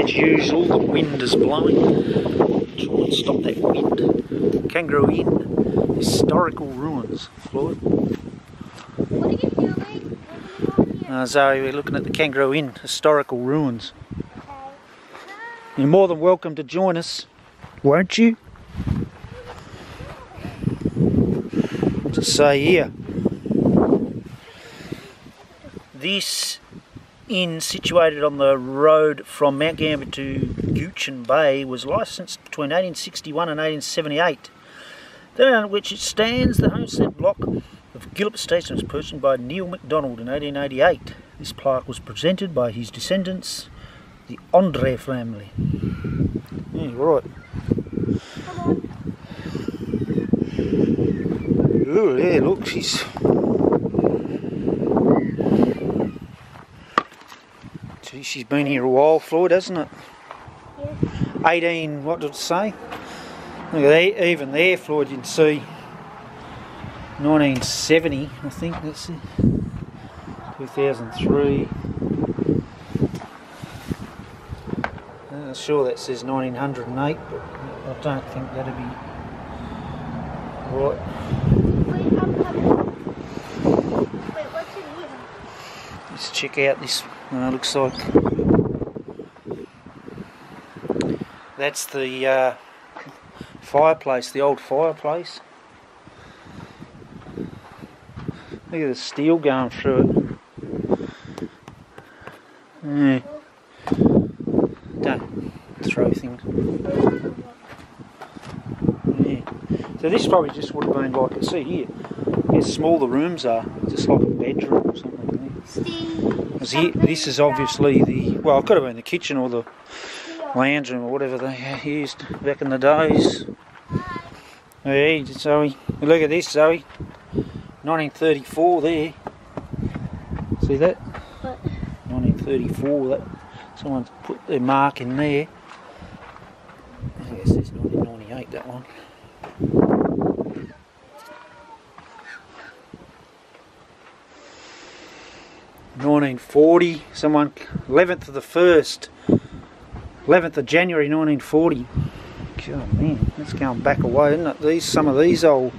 As usual, the wind is blowing. Try and stop that wind. Kangaroo Inn, historical ruins, Floyd. What are you doing? Uh, Zoe, we're looking at the Kangaroo Inn, historical ruins. You're more than welcome to join us, won't you? To say here. This inn, situated on the road from Mount Gambier to Guichen Bay, was licensed between 1861 and 1878. Then on which it stands, the homestead block of Gillip Station was purchased by Neil MacDonald in 1888. This plaque was presented by his descendants, the Andre family. Yeah, right. Ooh, yeah, look, she's. Gee, she's been here a while, Floyd, hasn't it? Yeah. 18, what did it say? Look at that, even there, Floyd, you can see 1970, I think that's it. 2003. Uh, sure that says 1908, but I don't think that'd be right. Wait, I'm coming. Wait, what's in here? Let's check out this. Uh, looks like that's the uh, fireplace, the old fireplace. Look at the steel going through it. Yeah. Don't throw things. Yeah. So this probably just would have been like, see here, how small the rooms are, just like a bedroom or something. Steve. Here, this is obviously the, well, it could have been the kitchen or the lounge room or whatever they uh, used back in the days. Hey, Zoe, look at this, Zoe. 1934 there. See that? What? 1934. That someone's put their mark in there. I guess it's 1998. That one. Nineteen forty. Someone eleventh of the first. Eleventh of January, nineteen forty. God man, that's going back away, isn't it? These some of these old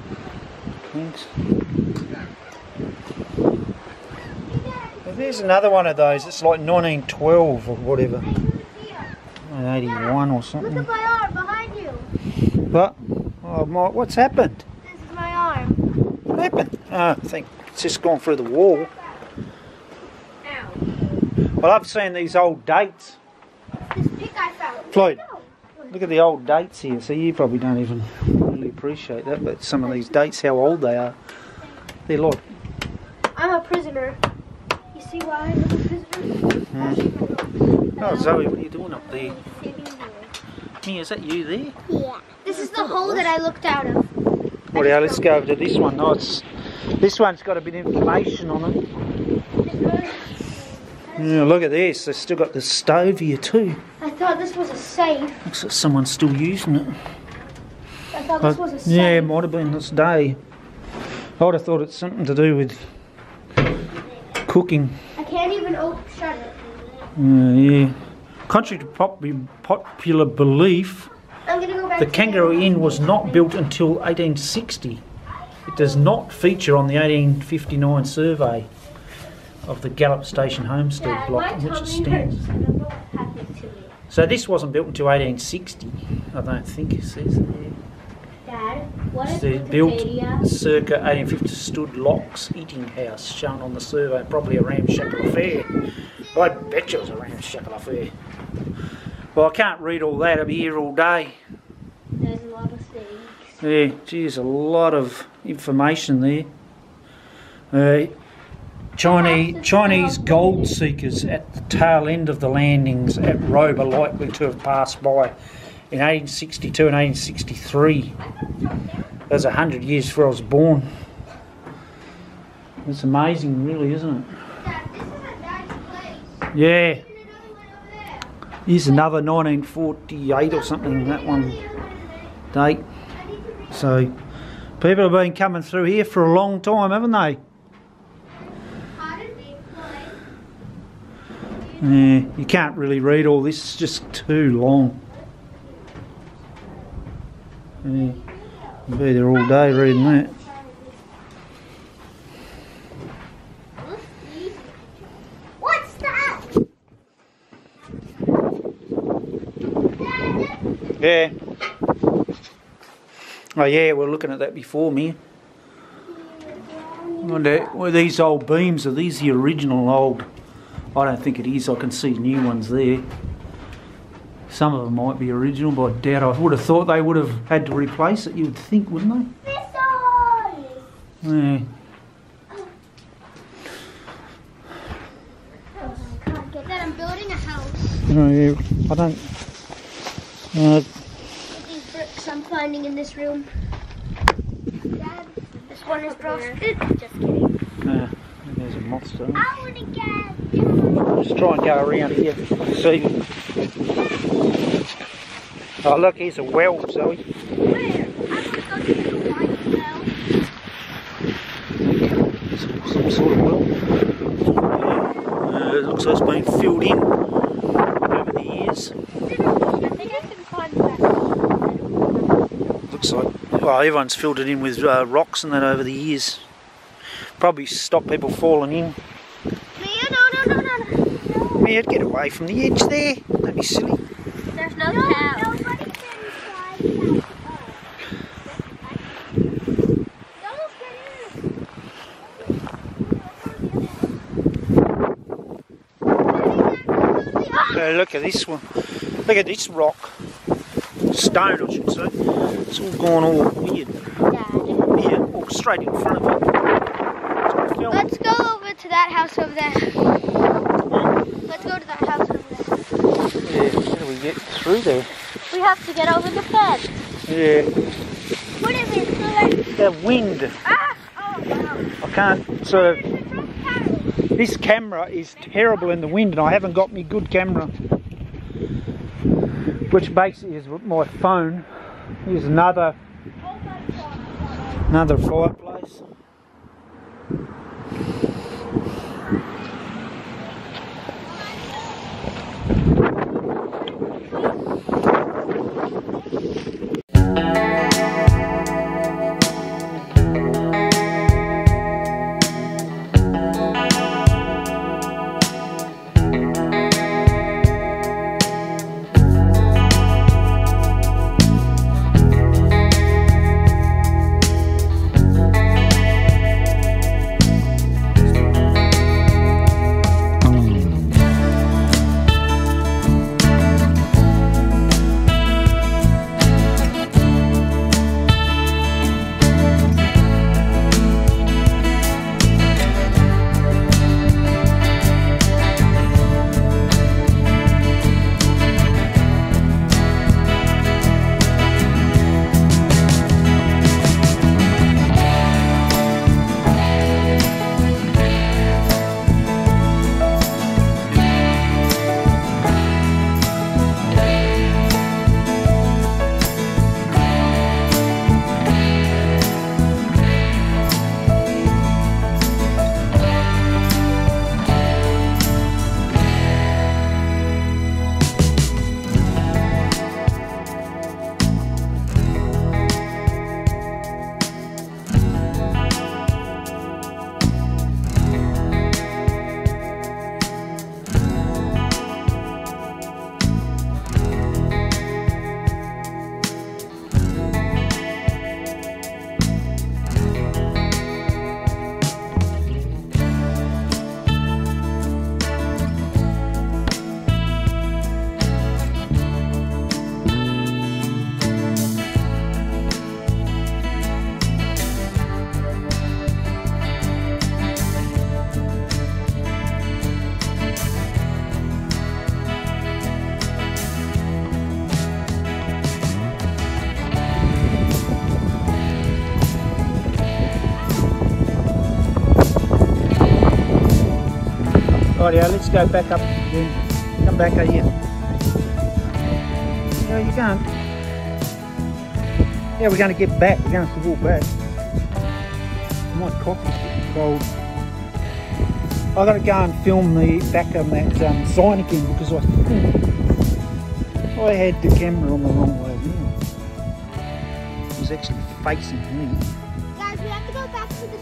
things. There's another one of those. It's like 1912 or whatever. 1981 or Look something. at my arm behind you. But oh my, what's happened? This is my arm. What happened? Oh, I think it's just gone through the wall. I've seen these old dates. This pick I found. Floyd. Look at the old dates here. So you probably don't even really appreciate that, but some of these dates, how old they are. They're like I'm a prisoner. You see why I'm a prisoner? Hmm. Oh, Zoe, what are you doing up there? Mia, is that you there? Yeah. This is the hole that I looked out of. Well, yeah, let's go over to this one. Oh, it's, this one's got a bit of information on it. Yeah, look at this. They've still got the stove here too. I thought this was a safe. Looks like someone's still using it. I thought this was a safe. yeah, it might have been this day. I would have thought it's something to do with cooking. I can't even open shut it. Uh, yeah. Contrary to pop- popular belief, go the Kangaroo Inn was not built until 1860. It does not feature on the 1859 survey of the Gallup Station homestead block in which it tummy stands. hurts. I don't know what happened to me. So this wasn't built until 1860, I don't think it says there. Dad, what is It's built circa 1850 stood Locke's eating house shown on the survey, probably a ramshackle affair. I bet you it was a ramshackle affair. Well, I can't read all that, I'll be here all day. There's a lot of things. Yeah, geez, a lot of information there. Uh, Chinese, Chinese gold seekers at the tail end of the landings at Robe are likely to have passed by in 1862 and 1863. That's a hundred years before I was born. It's amazing, really, isn't it? Yeah, here's another 1948 or something, that one date. So, people have been coming through here for a long time, haven't they? Pardon me, Floyd. Yeah, you can't really read all this, it's just too long. Yeah, you'll be there all day reading that. What's that? Yeah. Oh yeah, we are looking at that before me. Wonder, were these old beams, are these the original old? I don't think it is, I can see new ones there. Some of them might be original, but I doubt I would have thought they would have had to replace it, you would think, wouldn't they? Yeah. Can't. I'm building a house. Oh, yeah. I don't. Uh, With these bricks I'm finding in this room. Dad, this one is frosted. Just kidding. There's a monster. I want to get. Just try and go around here. See. Oh, look, here's a well, Zoe. Where? I want to go to the white well. Some, some sort of well. Uh, it looks like it's been filled in over the years. I think I can find that. Looks like, well, everyone's filled it in with uh, rocks and that over the years. Probably stop people falling in. Mia, no, no, no, no, no. Mia, get away from the edge there. Don't be silly. There's no, no cow. Nobody's inside. Look at this one. Look at this rock. Stone, I should say. It's all gone all weird. Yeah, all straight in front of it. All Let's go over to that house over there. Let's go to that house over there. Yeah, how do we get through there? We have to get over the fence. Yeah, What is it? the wind. Ah! Oh, wow. I can't sort of. This camera is terrible in the wind, and I haven't got me good camera, which basically is my phone. Here's another another fireplace. Rightio, let's go back up then. Come back here. No, you can't. Yeah, we're going to get back. We're going to to walk back. My coffee's getting cold. I got to go and film the back of that um, sign again because I I had the camera on the wrong way around. It was actually facing me. Guys, we have to go back to the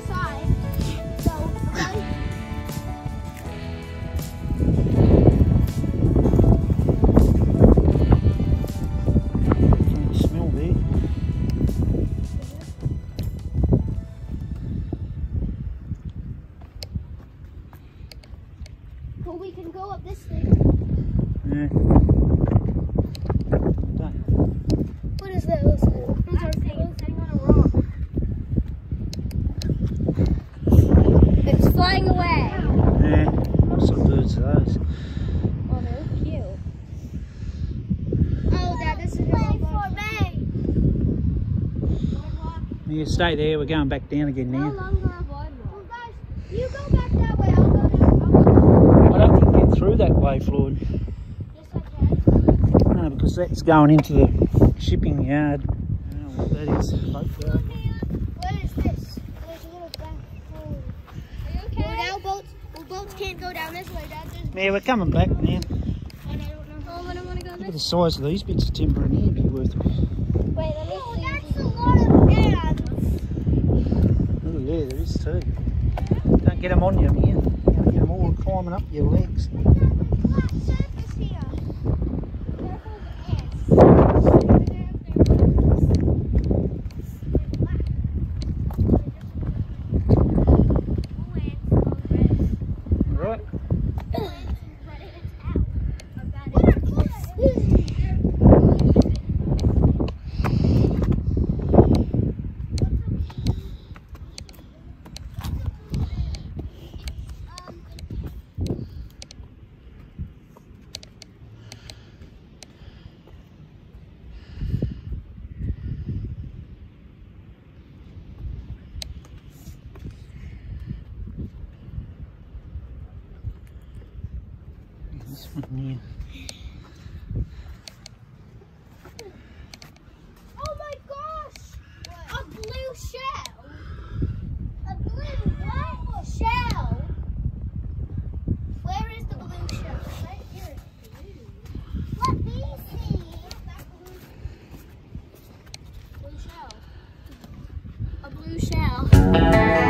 me. Yeah, stay there. We're going back down again now. Well, guys, you go back that way. I'll go down. I'll go down. I don't think you get through that way, Floyd. Yes, I can. No, because that's going into the shipping yard. I don't know what that is. Boat yard. What is this? There's a little back hole. Are you okay? Well, now boats, well, boats can't go down this way, Dad. There's, Yeah, we're coming back now. I don't know. Oh, I don't want to go Look at the size of these bits of timber in here. Be worth. Look Wait, let me oh, see. that's a lot of ants. At there, is too. Don't get them on you, man. You're going get them all climbing up your legs. with me. Oh my gosh! What? A blue shell! A blue what? Shell! Where is the blue shell? Right here. Let me see. Blue shell. A blue shell.